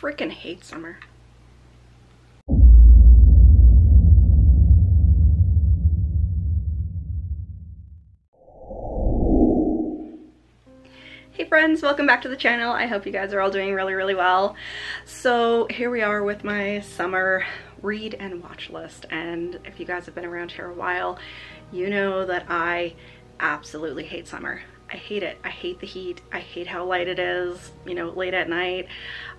freaking hate summer. Hey friends, welcome back to the channel. I hope you guys are all doing really, really well. So here we are with my summer read and watch list. And if you guys have been around here a while, you know that I absolutely hate summer. I hate it. I hate the heat. I hate how light it is, you know, late at night.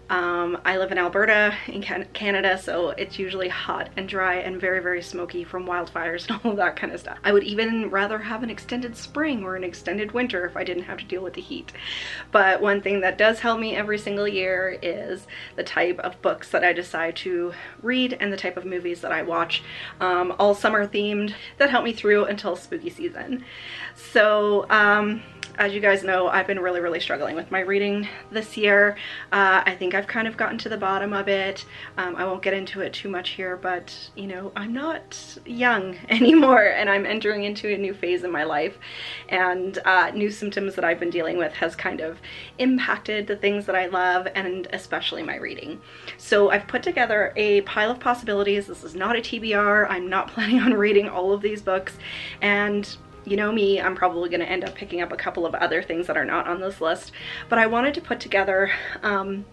Um, I live in Alberta in Canada, so it's usually hot and dry and very, very smoky from wildfires and all that kind of stuff. I would even rather have an extended spring or an extended winter if I didn't have to deal with the heat. But one thing that does help me every single year is the type of books that I decide to read and the type of movies that I watch, um, all summer themed, that help me through until spooky season. So, um, as you guys know, I've been really, really struggling with my reading this year. Uh, I think I've kind of gotten to the bottom of it. Um, I won't get into it too much here, but you know, I'm not young anymore and I'm entering into a new phase in my life and uh, new symptoms that I've been dealing with has kind of impacted the things that I love and especially my reading. So I've put together a pile of possibilities. This is not a TBR. I'm not planning on reading all of these books and you know me, I'm probably to end up picking up a couple of other things that are not on this list, but I wanted to put together, um,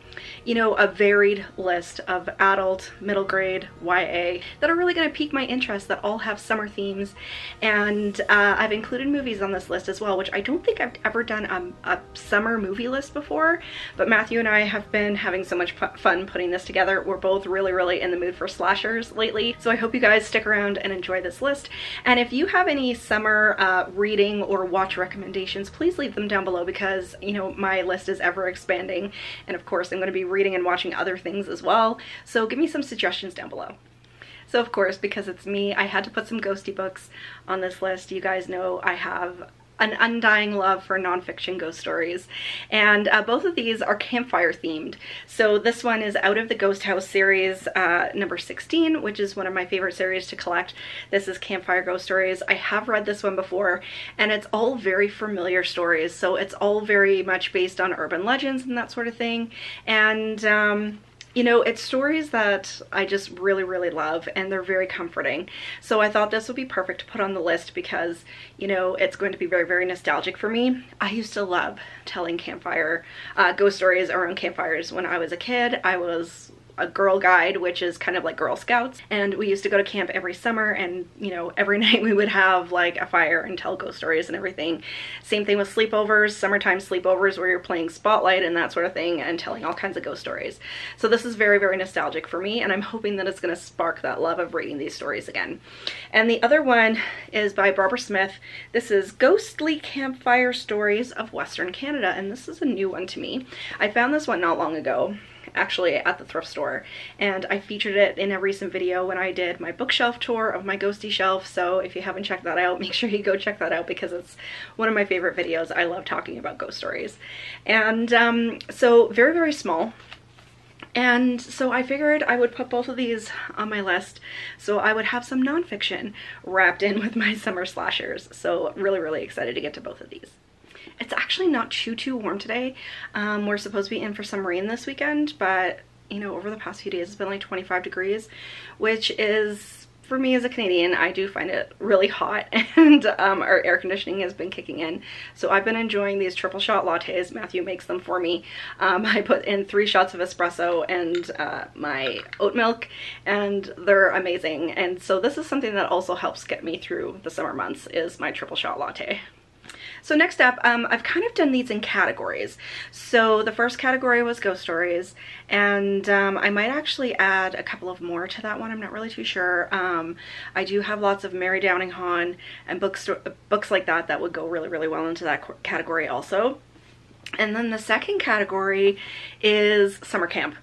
you know, a varied list of adult, middle grade, YA that are really going to pique my interest that all have summer themes. And uh, I've included movies on this list as well, which I don't think I've ever done a, a summer movie list before, but Matthew and I have been having so much fun putting this together. We're both really, really in the mood for slashers lately. So I hope you guys stick around and enjoy this list. And if you have any summer uh, reading or watch recommendations, please leave them down below because, you know, my list is ever expanding. And of course, I'm going to be reading and watching other things as well. So give me some suggestions down below. So of course, because it's me, I had to put some ghosty books on this list. You guys know I have an undying love for nonfiction ghost stories. And uh, both of these are campfire themed. So this one is out of the Ghost House series uh, number 16, which is one of my favorite series to collect. This is Campfire Ghost Stories. I have read this one before and it's all very familiar stories. So it's all very much based on urban legends and that sort of thing. And um, you know, it's stories that I just really, really love and they're very comforting. So I thought this would be perfect to put on the list because, you know, it's going to be very, very nostalgic for me. I used to love telling campfire uh, ghost stories around campfires when I was a kid. I was a girl guide, which is kind of like Girl Scouts. And we used to go to camp every summer and, you know, every night we would have like a fire and tell ghost stories and everything. Same thing with sleepovers, summertime sleepovers where you're playing Spotlight and that sort of thing and telling all kinds of ghost stories. So this is very, very nostalgic for me and I'm hoping that it's going to spark that love of reading these stories again. And the other one is by Barbara Smith. This is Ghostly Campfire Stories of Western Canada and this is a new one to me. I found this one not long ago actually at the thrift store and I featured it in a recent video when I did my bookshelf tour of my ghosty shelf so if you haven't checked that out make sure you go check that out because it's one of my favorite videos. I love talking about ghost stories and um, so very very small and so I figured I would put both of these on my list so I would have some nonfiction wrapped in with my summer slashers. So really, really excited to get to both of these. It's actually not too, too warm today. Um, we're supposed to be in for some rain this weekend, but you know, over the past few days, it's been like 25 degrees, which is, for me as a Canadian, I do find it really hot and um, our air conditioning has been kicking in. So I've been enjoying these triple shot lattes. Matthew makes them for me. Um, I put in three shots of espresso and uh, my oat milk and they're amazing. And so this is something that also helps get me through the summer months is my triple shot latte. So next up, um, I've kind of done these in categories. So the first category was ghost stories, and um, I might actually add a couple of more to that one. I'm not really too sure. Um, I do have lots of Mary Downing-Hahn and books, books like that that would go really, really well into that category also. And then the second category is summer camp.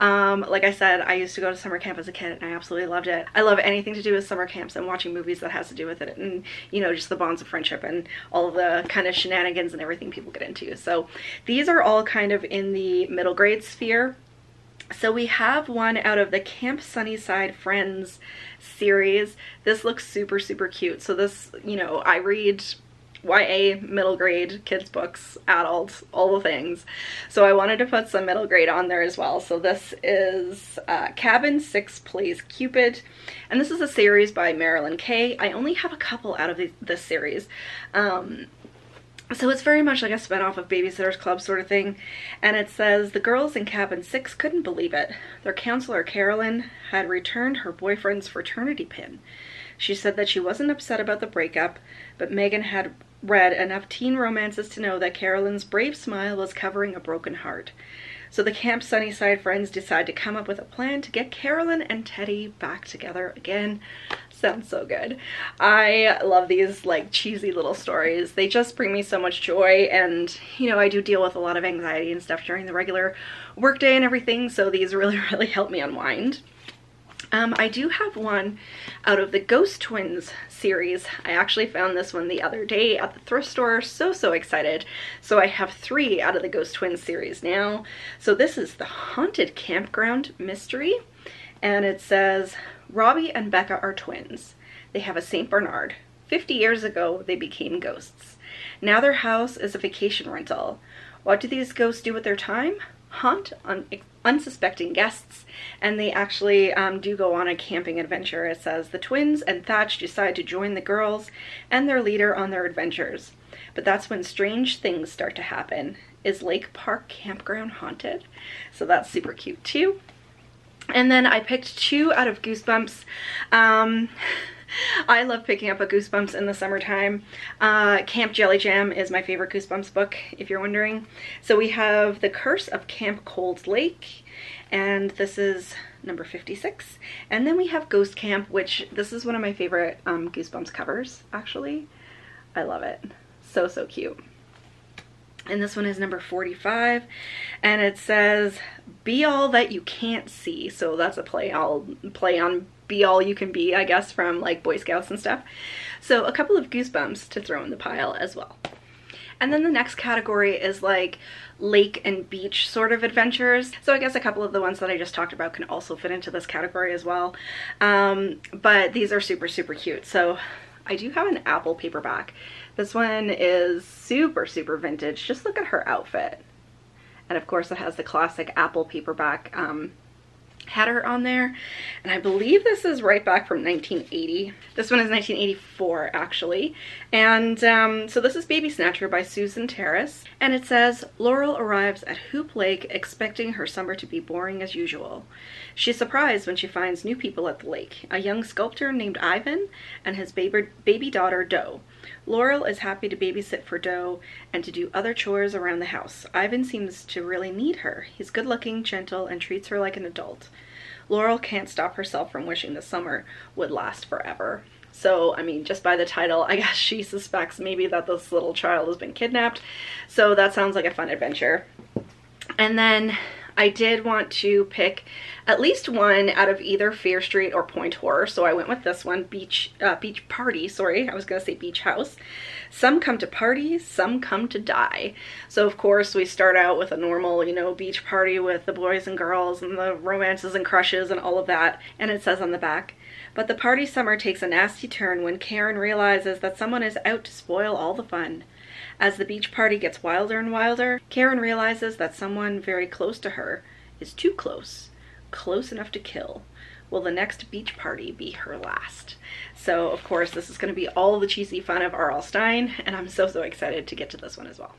Um, like I said, I used to go to summer camp as a kid and I absolutely loved it. I love anything to do with summer camps and watching movies that has to do with it and, you know, just the bonds of friendship and all the kind of shenanigans and everything people get into. So these are all kind of in the middle grade sphere. So we have one out of the Camp Sunnyside Friends series. This looks super, super cute. So this, you know, I read YA, middle grade, kids books, adults, all the things. So I wanted to put some middle grade on there as well. So this is uh, Cabin 6 Plays Cupid. And this is a series by Marilyn Kaye. I only have a couple out of this series. Um, so it's very much like a spinoff of Babysitter's Club sort of thing. And it says, the girls in cabin six couldn't believe it. Their counselor, Carolyn, had returned her boyfriend's fraternity pin. She said that she wasn't upset about the breakup, but Megan had read enough teen romances to know that Carolyn's brave smile was covering a broken heart. So the Camp Sunnyside friends decide to come up with a plan to get Carolyn and Teddy back together again. Sounds so good. I love these like cheesy little stories. They just bring me so much joy and you know I do deal with a lot of anxiety and stuff during the regular workday and everything so these really really help me unwind. Um, I do have one out of the Ghost Twins series. I actually found this one the other day at the thrift store. So, so excited. So I have three out of the Ghost Twins series now. So this is the Haunted Campground Mystery. And it says, Robbie and Becca are twins. They have a St. Bernard. 50 years ago, they became ghosts. Now their house is a vacation rental. What do these ghosts do with their time? Haunt un unsuspecting guests, and they actually um, do go on a camping adventure. It says the twins and Thatch decide to join the girls and their leader on their adventures. But that's when strange things start to happen. Is Lake Park Campground haunted? So that's super cute too. And then I picked two out of Goosebumps. Um, I love picking up a Goosebumps in the summertime. Uh, Camp Jelly Jam is my favorite Goosebumps book, if you're wondering. So we have The Curse of Camp Cold Lake, and this is number 56. And then we have Ghost Camp, which this is one of my favorite um, Goosebumps covers, actually. I love it. So, so cute. And this one is number 45. And it says, be all that you can't see. So that's a play. I'll play on be all you can be, I guess, from like Boy Scouts and stuff. So a couple of goosebumps to throw in the pile as well. And then the next category is like lake and beach sort of adventures. So I guess a couple of the ones that I just talked about can also fit into this category as well. Um, but these are super, super cute. So I do have an Apple paperback. This one is super, super vintage. Just look at her outfit. And of course it has the classic Apple paperback um, header on there. And I believe this is right back from 1980. This one is 1984 actually. And um, so this is Baby Snatcher by Susan Terris. And it says, Laurel arrives at Hoop Lake expecting her summer to be boring as usual. She's surprised when she finds new people at the lake, a young sculptor named Ivan and his baby, baby daughter Doe. Laurel is happy to babysit for Doe and to do other chores around the house. Ivan seems to really need her. He's good looking, gentle, and treats her like an adult. Laurel can't stop herself from wishing the summer would last forever. So, I mean, just by the title, I guess she suspects maybe that this little child has been kidnapped. So that sounds like a fun adventure. And then I did want to pick at least one out of either Fear Street or Point Horror, so I went with this one, Beach uh, Beach Party, sorry, I was gonna say Beach House. Some come to party, some come to die. So of course we start out with a normal, you know, beach party with the boys and girls and the romances and crushes and all of that, and it says on the back, but the party summer takes a nasty turn when Karen realizes that someone is out to spoil all the fun. As the beach party gets wilder and wilder, Karen realizes that someone very close to her is too close, close enough to kill. Will the next beach party be her last? So of course this is going to be all the cheesy fun of R.L. Stine and I'm so so excited to get to this one as well.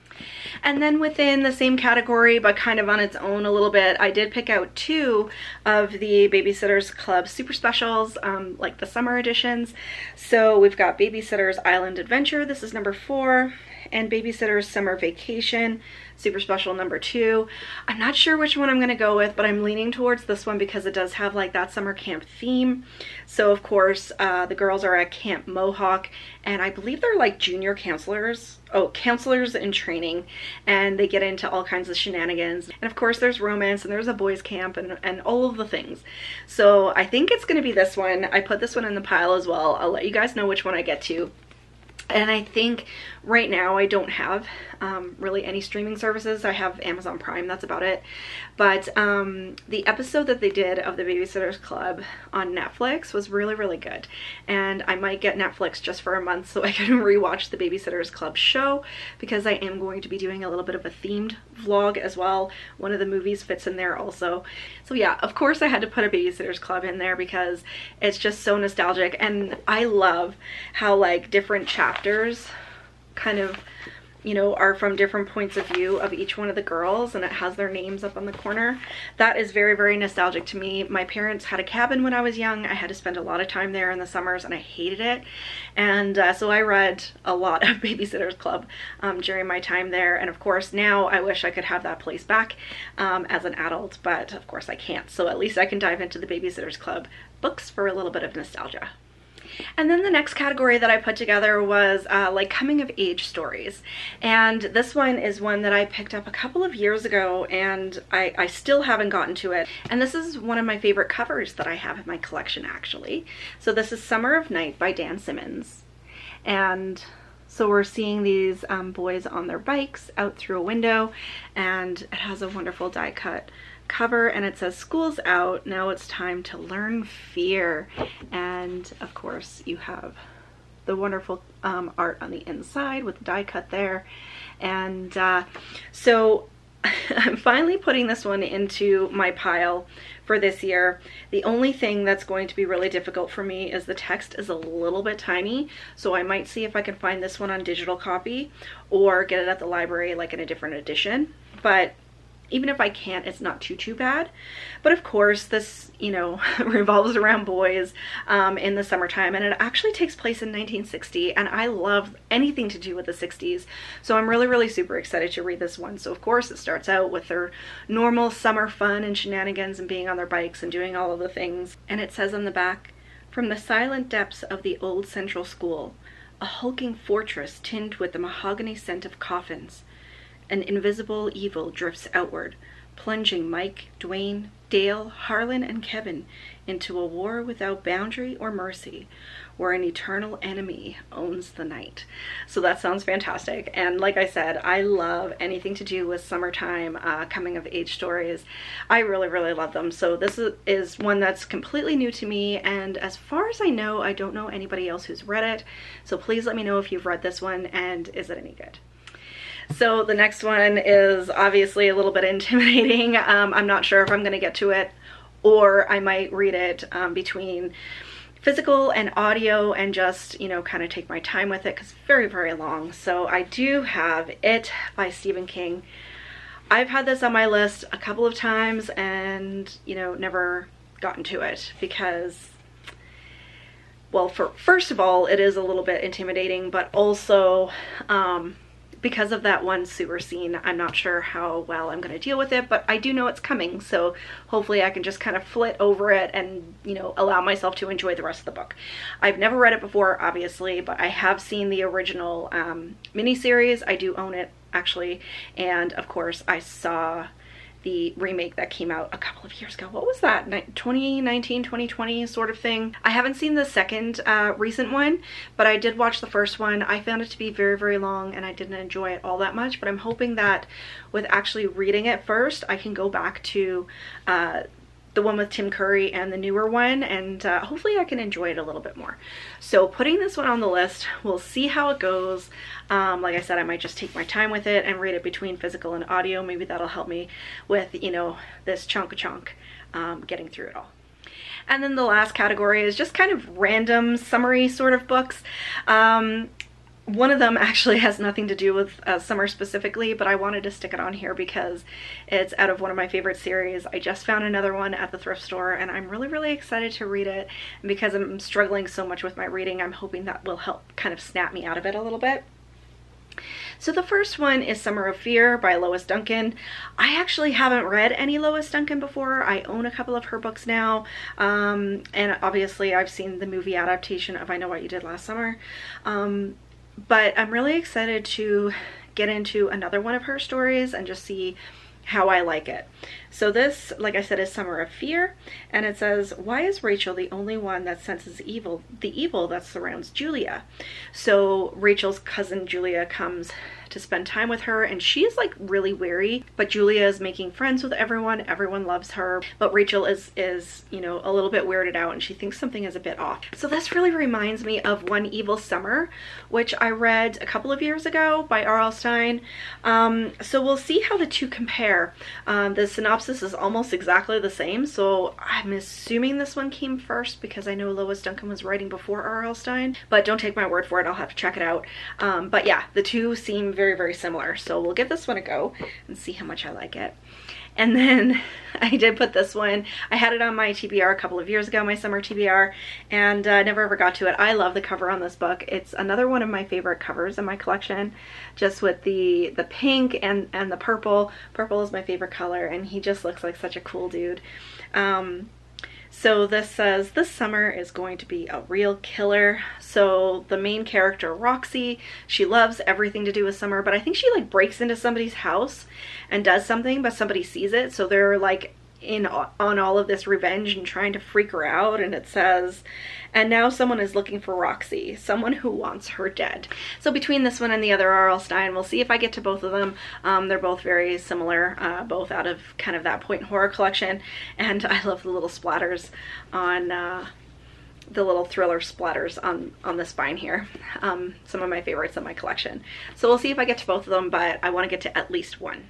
And then within the same category but kind of on its own a little bit I did pick out two of the Babysitters Club super specials um, like the summer editions. So we've got Babysitter's Island Adventure, this is number four, and Babysitter's Summer Vacation, super special number two. I'm not sure which one I'm gonna go with, but I'm leaning towards this one because it does have like that summer camp theme. So of course, uh, the girls are at Camp Mohawk, and I believe they're like junior counselors, oh, counselors in training, and they get into all kinds of shenanigans. And of course there's romance, and there's a boys camp, and, and all of the things. So I think it's gonna be this one. I put this one in the pile as well. I'll let you guys know which one I get to And I think right now I don't have um, really any streaming services. I have Amazon Prime, that's about it. But um, the episode that they did of the Babysitters Club on Netflix was really, really good. And I might get Netflix just for a month so I can rewatch the Babysitters Club show because I am going to be doing a little bit of a themed vlog as well. One of the movies fits in there also. So yeah, of course I had to put a Babysitters Club in there because it's just so nostalgic and I love how like different chapters kind of you know, are from different points of view of each one of the girls and it has their names up on the corner. That is very, very nostalgic to me. My parents had a cabin when I was young. I had to spend a lot of time there in the summers and I hated it. And uh, so I read a lot of Babysitter's Club um, during my time there. And of course, now I wish I could have that place back um, as an adult, but of course I can't. So at least I can dive into the Babysitter's Club books for a little bit of nostalgia. And then the next category that I put together was uh, like coming of age stories. And this one is one that I picked up a couple of years ago and I, I still haven't gotten to it. And this is one of my favorite covers that I have in my collection actually. So this is Summer of Night by Dan Simmons. And so we're seeing these um, boys on their bikes out through a window and it has a wonderful die cut cover and it says school's out now it's time to learn fear and of course you have the wonderful um, art on the inside with the die cut there and uh, so I'm finally putting this one into my pile for this year. The only thing that's going to be really difficult for me is the text is a little bit tiny, so I might see if I can find this one on digital copy or get it at the library like in a different edition. But even if I can't, it's not too, too bad. But of course, this, you know, revolves around boys um, in the summertime, and it actually takes place in 1960, and I love anything to do with the 60s. So I'm really, really super excited to read this one. So of course, it starts out with their normal summer fun and shenanigans and being on their bikes and doing all of the things. And it says on the back, from the silent depths of the old central school, a hulking fortress tinged with the mahogany scent of coffins, an invisible evil drifts outward, plunging Mike, Duane, Dale, Harlan, and Kevin into a war without boundary or mercy, where an eternal enemy owns the night. So that sounds fantastic. And like I said, I love anything to do with summertime uh, coming of age stories. I really, really love them. So this is one that's completely new to me. And as far as I know, I don't know anybody else who's read it. So please let me know if you've read this one and is it any good? So the next one is obviously a little bit intimidating. Um, I'm not sure if I'm going to get to it or I might read it um, between physical and audio and just, you know, kind of take my time with it because very, very long. So I do have It by Stephen King. I've had this on my list a couple of times and, you know, never gotten to it because well, for first of all, it is a little bit intimidating, but also um, because of that one sewer scene, I'm not sure how well I'm going to deal with it, but I do know it's coming, so hopefully I can just kind of flit over it and, you know, allow myself to enjoy the rest of the book. I've never read it before, obviously, but I have seen the original um, miniseries. I do own it, actually, and of course I saw the remake that came out a couple of years ago. What was that? 2019, 2020 sort of thing. I haven't seen the second uh, recent one, but I did watch the first one. I found it to be very, very long and I didn't enjoy it all that much, but I'm hoping that with actually reading it first, I can go back to uh, the one with Tim Curry and the newer one and uh, hopefully I can enjoy it a little bit more. So putting this one on the list, we'll see how it goes. Um, like I said, I might just take my time with it and read it between physical and audio. Maybe that'll help me with, you know, this chunk chunk um, getting through it all. And then the last category is just kind of random summary sort of books. Um, one of them actually has nothing to do with uh, summer specifically, but I wanted to stick it on here because it's out of one of my favorite series. I just found another one at the thrift store and I'm really, really excited to read it. And because I'm struggling so much with my reading, I'm hoping that will help kind of snap me out of it a little bit. So the first one is Summer of Fear by Lois Duncan. I actually haven't read any Lois Duncan before. I own a couple of her books now. Um, and obviously I've seen the movie adaptation of I Know What You Did Last Summer. Um, but I'm really excited to get into another one of her stories and just see how I like it. So this, like I said, is Summer of Fear, and it says, why is Rachel the only one that senses evil, the evil that surrounds Julia? So Rachel's cousin Julia comes to spend time with her and she's like really weary but Julia is making friends with everyone everyone loves her but Rachel is is you know a little bit weirded out and she thinks something is a bit off so this really reminds me of One Evil Summer which I read a couple of years ago by R.L. Stine um, so we'll see how the two compare um, the synopsis is almost exactly the same so I'm assuming this one came first because I know Lois Duncan was writing before R.L. Stine but don't take my word for it I'll have to check it out um, but yeah the two seem very, very very similar. So we'll give this one a go and see how much I like it. And then I did put this one, I had it on my TBR a couple of years ago, my summer TBR, and uh, never ever got to it. I love the cover on this book. It's another one of my favorite covers in my collection, just with the, the pink and, and the purple. Purple is my favorite color, and he just looks like such a cool dude. Um, so this says, this summer is going to be a real killer. So the main character, Roxy, she loves everything to do with summer, but I think she like breaks into somebody's house and does something, but somebody sees it. So they're like in on all of this revenge and trying to freak her out and it says and now someone is looking for Roxy someone who wants her dead. So between this one and the other R.L. Stine, we'll see if I get to both of them. Um, they're both very similar uh, both out of kind of that point horror collection. And I love the little splatters on uh, the little thriller splatters on on the spine here. Um, some of my favorites in my collection. So we'll see if I get to both of them but I want to get to at least one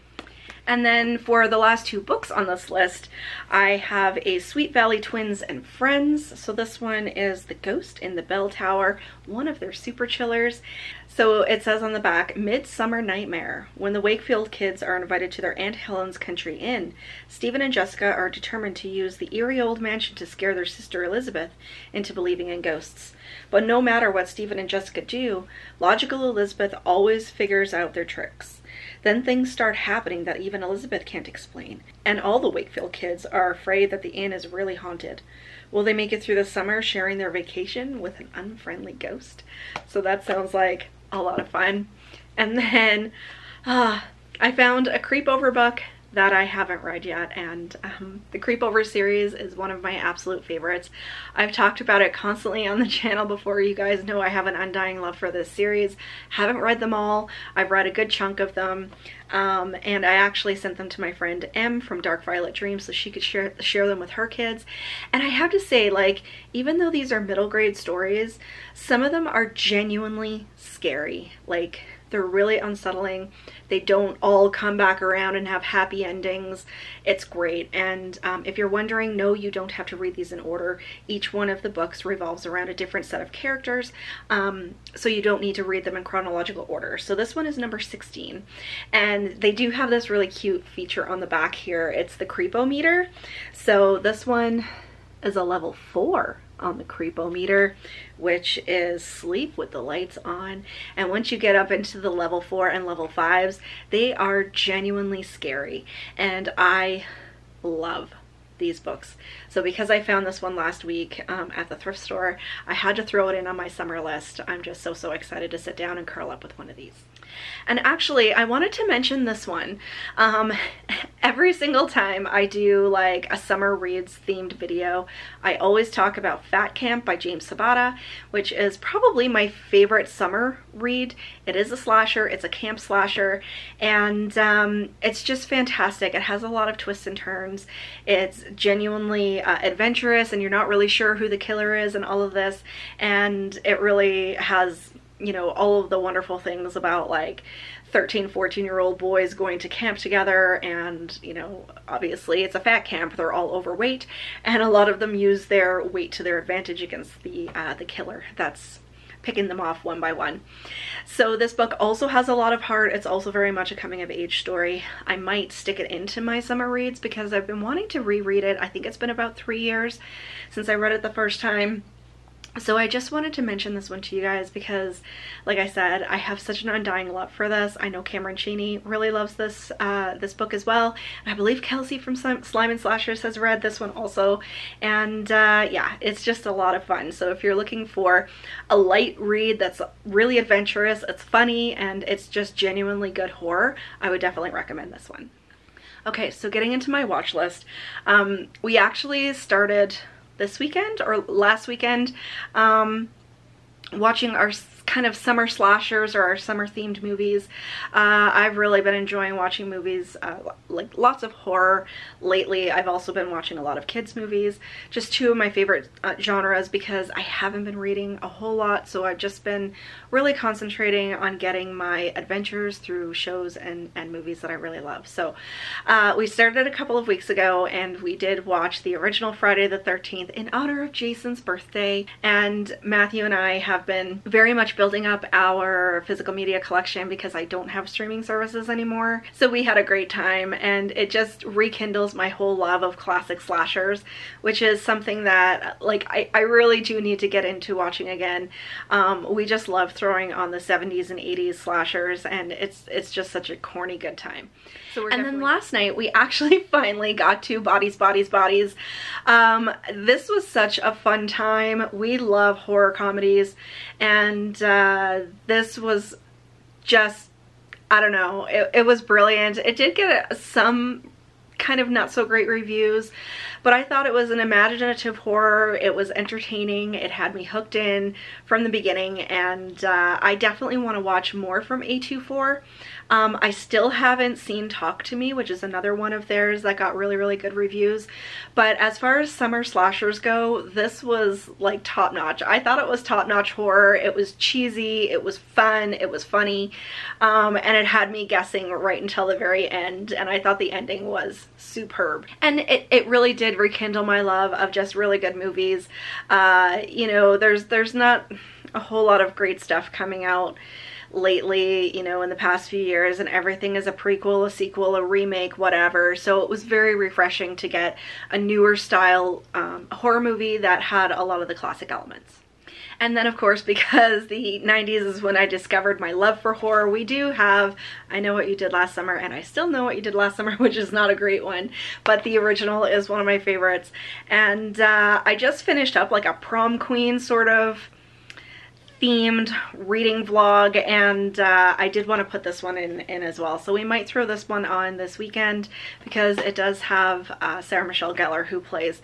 and then for the last two books on this list, I have a Sweet Valley Twins and Friends. So this one is The Ghost in the Bell Tower, one of their super chillers. So it says on the back, Midsummer Nightmare. When the Wakefield kids are invited to their Aunt Helen's country inn, Stephen and Jessica are determined to use the eerie old mansion to scare their sister Elizabeth into believing in ghosts. But no matter what Stephen and Jessica do, logical Elizabeth always figures out their tricks. Then things start happening that even Elizabeth can't explain, and all the Wakefield kids are afraid that the inn is really haunted. Will they make it through the summer sharing their vacation with an unfriendly ghost? So that sounds like a lot of fun. And then uh, I found a creepover book that I haven't read yet and um, the Creepover series is one of my absolute favorites. I've talked about it constantly on the channel before. You guys know I have an undying love for this series. Haven't read them all. I've read a good chunk of them um, and I actually sent them to my friend M from Dark Violet Dreams so she could share, share them with her kids. And I have to say like even though these are middle grade stories, some of them are genuinely scary. Like they're really unsettling. They don't all come back around and have happy endings. It's great. And um, if you're wondering, no, you don't have to read these in order. Each one of the books revolves around a different set of characters, um, so you don't need to read them in chronological order. So this one is number 16. And they do have this really cute feature on the back here. It's the creepometer. So this one is a level 4 on the creepometer, which is sleep with the lights on. And once you get up into the level four and level fives, they are genuinely scary. And I love these books. So because I found this one last week um, at the thrift store, I had to throw it in on my summer list. I'm just so, so excited to sit down and curl up with one of these. And actually, I wanted to mention this one. Um, every single time I do like a summer reads themed video, I always talk about Fat Camp by James Sabata, which is probably my favorite summer read. It is a slasher, it's a camp slasher, and um, it's just fantastic. It has a lot of twists and turns. It's genuinely uh, adventurous and you're not really sure who the killer is and all of this, and it really has you know, all of the wonderful things about like 13, 14 year old boys going to camp together and, you know, obviously it's a fat camp, they're all overweight and a lot of them use their weight to their advantage against the, uh, the killer that's picking them off one by one. So this book also has a lot of heart. It's also very much a coming of age story. I might stick it into my summer reads because I've been wanting to reread it. I think it's been about three years since I read it the first time so I just wanted to mention this one to you guys because, like I said, I have such an undying love for this. I know Cameron Chaney really loves this uh, this book as well. I believe Kelsey from Slime and Slashers has read this one also. And uh, yeah, it's just a lot of fun. So if you're looking for a light read that's really adventurous, it's funny, and it's just genuinely good horror, I would definitely recommend this one. Okay, so getting into my watch list, um, we actually started this weekend or last weekend um, watching our kind of summer slashers or our summer themed movies. Uh, I've really been enjoying watching movies, uh, like lots of horror lately. I've also been watching a lot of kids movies, just two of my favorite uh, genres because I haven't been reading a whole lot. So I've just been really concentrating on getting my adventures through shows and, and movies that I really love. So uh, we started a couple of weeks ago and we did watch the original Friday the 13th in honor of Jason's birthday. And Matthew and I have been very much building up our physical media collection because I don't have streaming services anymore. So we had a great time and it just rekindles my whole love of classic slashers, which is something that like I, I really do need to get into watching again. Um, we just love throwing on the 70s and 80s slashers and it's it's just such a corny good time. So and then last night we actually finally got to Bodies, Bodies, Bodies. Um, this was such a fun time. We love horror comedies and uh, this was just, I don't know, it, it was brilliant. It did get some kind of not so great reviews but I thought it was an imaginative horror. It was entertaining. It had me hooked in from the beginning and uh, I definitely want to watch more from A24 um, I still haven't seen Talk to Me, which is another one of theirs that got really, really good reviews. But as far as summer slashers go, this was like top notch. I thought it was top notch horror. It was cheesy, it was fun, it was funny, um, and it had me guessing right until the very end. And I thought the ending was superb. And it, it really did rekindle my love of just really good movies. Uh, you know, there's there's not a whole lot of great stuff coming out lately, you know, in the past few years, and everything is a prequel, a sequel, a remake, whatever. So it was very refreshing to get a newer style um, horror movie that had a lot of the classic elements. And then of course, because the 90s is when I discovered my love for horror, we do have I Know What You Did Last Summer and I Still Know What You Did Last Summer, which is not a great one, but the original is one of my favorites. And uh, I just finished up like a prom queen sort of themed reading vlog and uh, I did want to put this one in, in as well. So we might throw this one on this weekend because it does have uh, Sarah Michelle Gellar who plays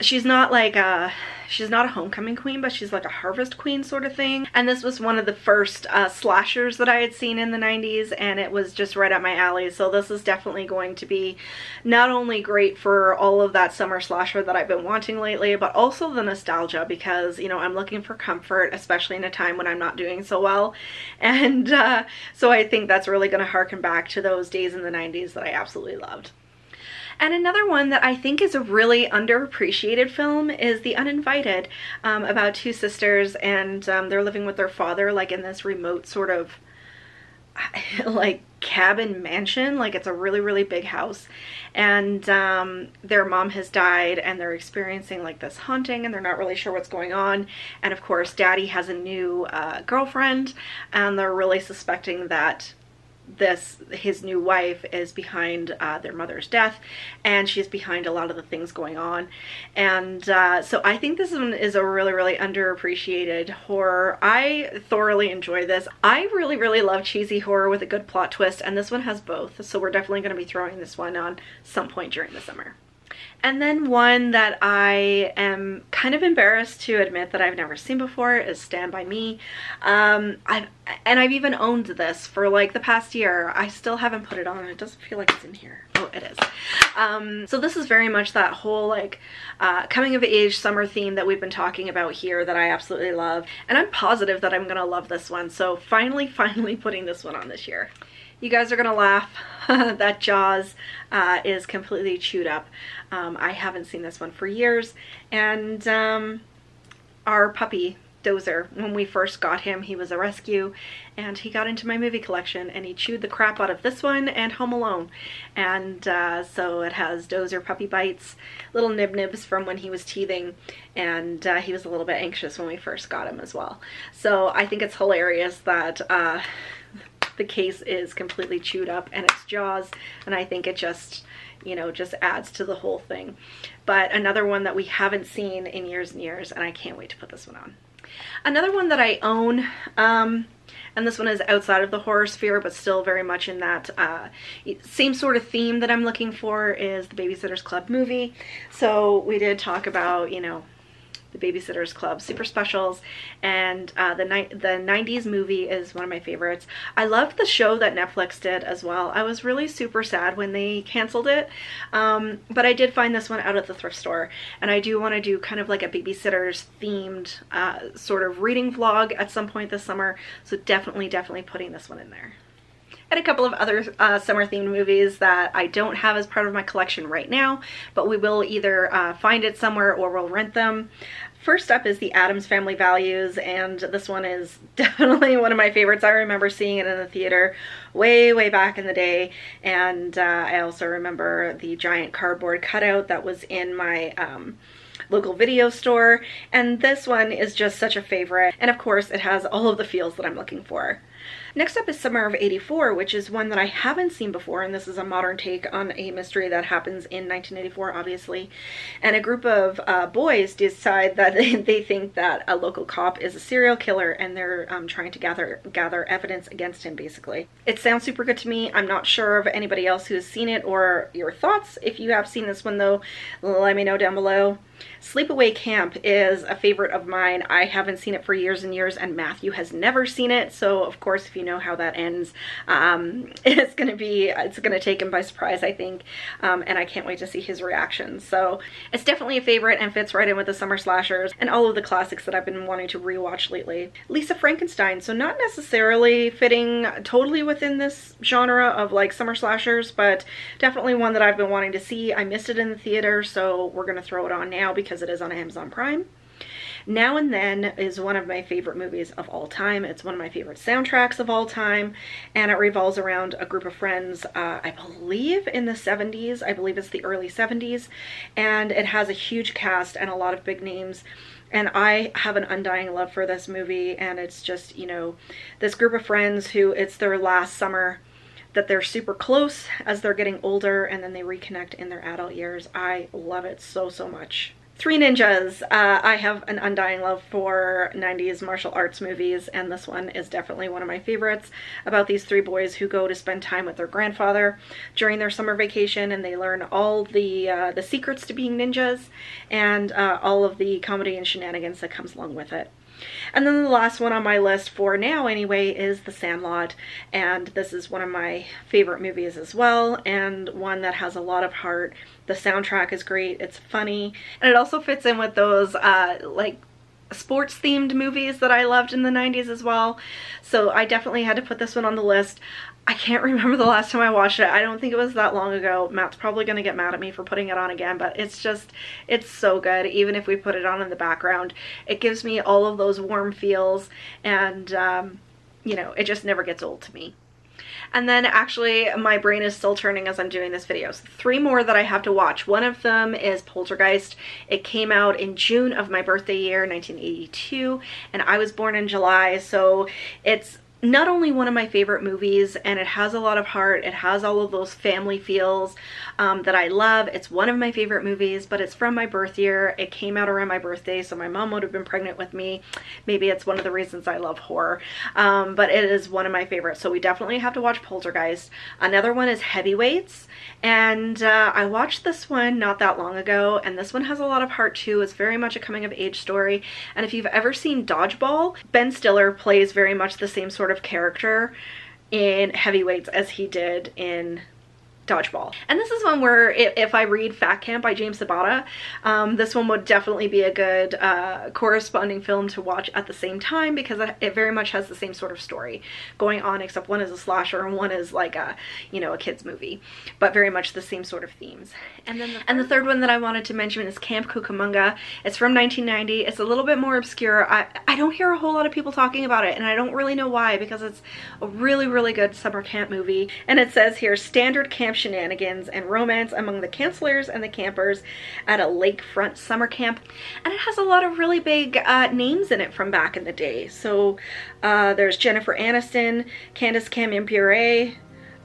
she's not like a she's not a homecoming queen but she's like a harvest queen sort of thing. And this was one of the first uh, slashers that I had seen in the 90s and it was just right up my alley. So this is definitely going to be not only great for all of that summer slasher that I've been wanting lately but also the nostalgia because you know I'm looking for comfort especially in a time when I'm not doing so well. And uh, so I think that's really going to harken back to those days in the 90s that I absolutely loved. And another one that I think is a really underappreciated film is The Uninvited, um, about two sisters and um, they're living with their father like in this remote sort of like cabin mansion. Like it's a really really big house. And um, their mom has died and they're experiencing like this haunting and they're not really sure what's going on. And of course daddy has a new uh, girlfriend and they're really suspecting that this his new wife is behind uh, their mother's death and she's behind a lot of the things going on. And uh, so I think this one is a really really underappreciated horror. I thoroughly enjoy this. I really really love cheesy horror with a good plot twist and this one has both so we're definitely going to be throwing this one on some point during the summer and then one that I am kind of embarrassed to admit that I've never seen before is Stand By Me. Um, I've, and I've even owned this for like the past year. I still haven't put it on. It doesn't feel like it's in here. Oh, it is. Um, so this is very much that whole like uh, coming of age summer theme that we've been talking about here that I absolutely love. And I'm positive that I'm going to love this one. So finally, finally putting this one on this year. You guys are gonna laugh that Jaws uh, is completely chewed up. Um, I haven't seen this one for years and um, our puppy Dozer, when we first got him, he was a rescue and he got into my movie collection and he chewed the crap out of this one and Home Alone. And uh, so it has Dozer puppy bites, little nib nibs from when he was teething and uh, he was a little bit anxious when we first got him as well. So I think it's hilarious that uh, the case is completely chewed up and it's Jaws and I think it just you know just adds to the whole thing but another one that we haven't seen in years and years and I can't wait to put this one on another one that I own um, and this one is outside of the horror sphere, but still very much in that uh, same sort of theme that I'm looking for is the Babysitter's Club movie. So we did talk about, you know, the Babysitters Club super specials, and uh, the ni the 90s movie is one of my favorites. I loved the show that Netflix did as well. I was really super sad when they canceled it, um, but I did find this one out at the thrift store, and I do want to do kind of like a babysitters themed uh, sort of reading vlog at some point this summer, so definitely, definitely putting this one in there and a couple of other uh, summer themed movies that I don't have as part of my collection right now, but we will either uh, find it somewhere or we'll rent them. First up is the Addams Family Values, and this one is definitely one of my favorites. I remember seeing it in the theater way, way back in the day, and uh, I also remember the giant cardboard cutout that was in my um, local video store, and this one is just such a favorite, and of course it has all of the feels that I'm looking for. Next up is Summer of 84, which is one that I haven't seen before, and this is a modern take on a mystery that happens in 1984, obviously. And a group of uh, boys decide that they, think that a local cop is a serial killer, and they're um, trying to gather gather evidence against him, basically. It sounds super good to me. I'm not sure of anybody else who has seen it or your thoughts. If you have seen this one, though, let me know down below. Sleepaway Camp is a favorite of mine. I haven't seen it for years and years, and Matthew has never seen it, so of course, if you know how that ends. Um, it's going to be, it's going to take him by surprise, I think, um, and I can't wait to see his reactions. So it's definitely a favorite and fits right in with the summer slashers and all of the classics that I've been wanting to rewatch lately. Lisa Frankenstein, so not necessarily fitting totally within this genre of like summer slashers, but definitely one that I've been wanting to see. I missed it in the theater, so we're going to throw it on now because it is on Amazon Prime. Now and Then is one of my favorite movies of all time. It's one of my favorite soundtracks of all time, and it revolves around a group of friends, uh, I believe in the 70s. I believe it's the early 70s, and it has a huge cast and a lot of big names and I have an undying love for this movie and it's just you know this group of friends who it's their last summer that they're super close as they're getting older and then they reconnect in their adult years. I love it so so much. Three Ninjas. Uh, I have an undying love for 90s martial arts movies, and this one is definitely one of my favorites about these three boys who go to spend time with their grandfather during their summer vacation, and they learn all the uh, the secrets to being ninjas and uh, all of the comedy and shenanigans that comes along with it. And then the last one on my list for now anyway is The Sandlot and this is one of my favorite movies as well and one that has a lot of heart. The soundtrack is great, it's funny, and it also fits in with those uh, like sports themed movies that I loved in the 90s as well. So I definitely had to put this one on the list. I can't remember the last time I watched it. I don't think it was that long ago. Matt's probably going to get mad at me for putting it on again, but it's just, it's so good. Even if we put it on in the background, it gives me all of those warm feels and, um, you know, it just never gets old to me. And then actually my brain is still turning as I'm doing this video. So three more that I have to watch. One of them is Poltergeist. It came out in June of my birthday year, 1982, and I was born in July. So it's not only one of my favorite movies and it has a lot of heart it has all of those family feels um, that I love. It's one of my favorite movies but it's from my birth year. It came out around my birthday so my mom would have been pregnant with me. Maybe it's one of the reasons I love horror. Um, but it is one of my favorites so we definitely have to watch Poltergeist. Another one is Heavyweights and uh, I watched this one not that long ago and this one has a lot of heart too. It's very much a coming of age story and if you've ever seen Dodgeball Ben Stiller plays very much the same sort sort of character in Heavyweights as he did in Dodgeball. And this is one where if, if I read Fat Camp by James Sabata, um, this one would definitely be a good uh, corresponding film to watch at the same time because it very much has the same sort of story going on except one is a slasher and one is like a, you know, a kid's movie, but very much the same sort of themes. And then the and the third one that I wanted to mention is Camp Cucamonga. It's from 1990. It's a little bit more obscure. I, I don't hear a whole lot of people talking about it and I don't really know why because it's a really, really good summer camp movie. And it says here, standard camp shenanigans and romance among the counselors and the campers at a lakefront summer camp. And it has a lot of really big uh, names in it from back in the day. So uh, there's Jennifer Aniston, Candice Cameron Bure,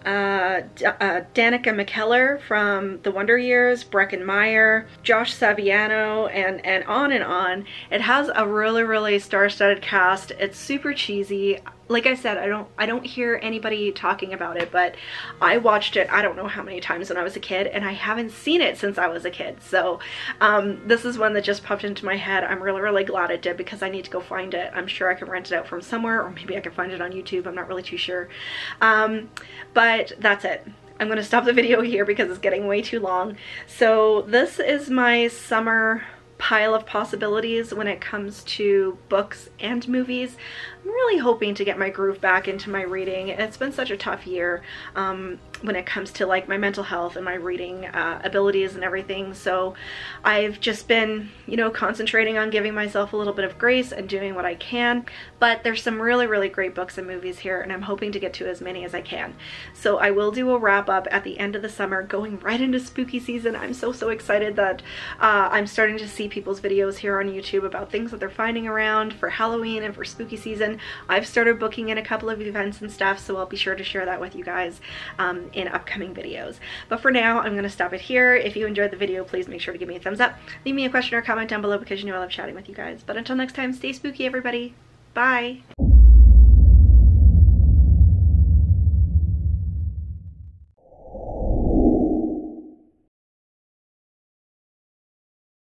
uh, uh, Danica McKellar from The Wonder Years, Breckin Meyer, Josh Saviano, and, and on and on. It has a really, really star-studded cast. It's super cheesy like I said, I don't I don't hear anybody talking about it, but I watched it I don't know how many times when I was a kid and I haven't seen it since I was a kid. So um, this is one that just popped into my head. I'm really, really glad it did because I need to go find it. I'm sure I can rent it out from somewhere or maybe I can find it on YouTube. I'm not really too sure. Um, but that's it. I'm going to stop the video here because it's getting way too long. So this is my summer pile of possibilities when it comes to books and movies. I'm really hoping to get my groove back into my reading. It's been such a tough year um, when it comes to like my mental health and my reading uh, abilities and everything. So I've just been, you know, concentrating on giving myself a little bit of grace and doing what I can. But there's some really, really great books and movies here and I'm hoping to get to as many as I can. So I will do a wrap up at the end of the summer going right into spooky season. I'm so, so excited that uh, I'm starting to see people's videos here on YouTube about things that they're finding around for Halloween and for spooky season. I've started booking in a couple of events and stuff, so I'll be sure to share that with you guys um, in upcoming videos. But for now, I'm going to stop it here. If you enjoyed the video, please make sure to give me a thumbs up. Leave me a question or comment down below because you know I love chatting with you guys. But until next time, stay spooky, everybody. Bye!